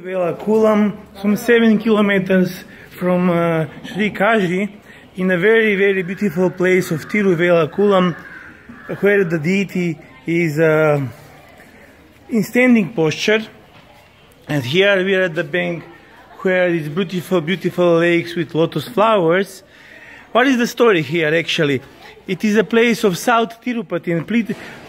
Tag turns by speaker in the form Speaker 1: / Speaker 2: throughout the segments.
Speaker 1: Vela Kulam, some seven kilometers from uh, Sri Kaji, in a very, very beautiful place of Tiruvela Kulam, where the deity is uh, in standing posture. And here we are at the bank where these beautiful, beautiful lakes with lotus flowers. What is the story here actually? It is a place of South Tirupati and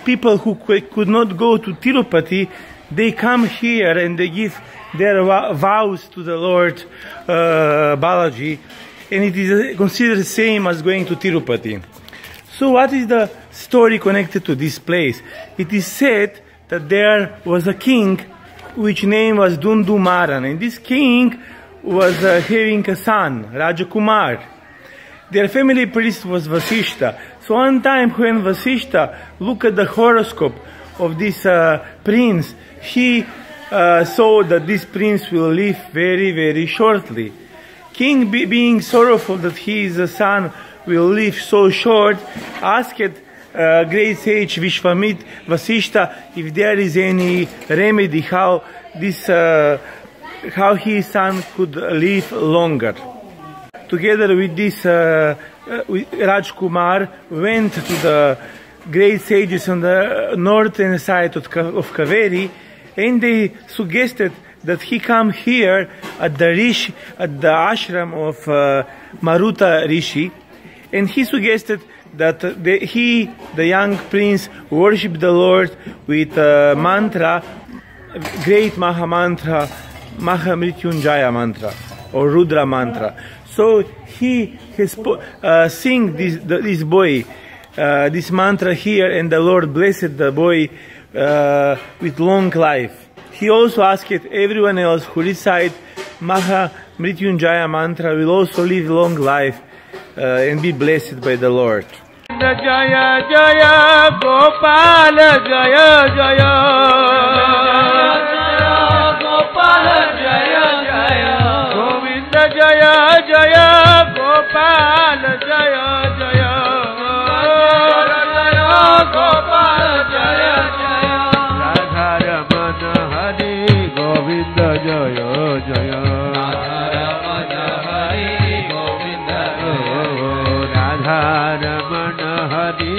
Speaker 1: people who could not go to Tirupati, they come here and they give their vows to the Lord uh, Balaji and it is considered the same as going to Tirupati. So what is the story connected to this place? It is said that there was a king which name was Dundumaran and this king was uh, having a son, Rajakumar. Their family priest was Vasishta. So one time when Vasishta looked at the horoscope of this uh, prince, he uh, saw that this prince will live very, very shortly. King, be being sorrowful that his son will live so short, asked uh, great sage Vishwamit Vasishta if there is any remedy how this, uh, how his son could live longer. Together with this, uh, uh Rajkumar went to the great sages on the northern side of, Kaveri and they suggested that he come here at the Rishi, at the ashram of uh, Maruta Rishi, and he suggested that the, he, the young prince, worship the Lord with a mantra, great Maha mantra, Mahamrityunjaya mantra, or Rudra mantra. So he has uh, sing this, this boy, uh, this mantra here, and the Lord blessed the boy uh, with long life. He also asked everyone else who recite Maha Mrityunjaya mantra will also live long life uh, and be blessed by the Lord. Jaya Jaya Gopal Jaya Jaya Govind Jai Jai. Raman Hari Govind. Radha Raman Hari